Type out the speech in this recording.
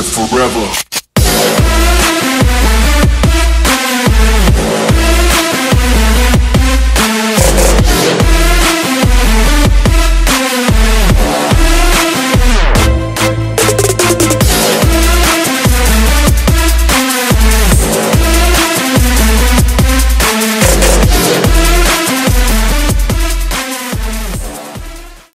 live forever.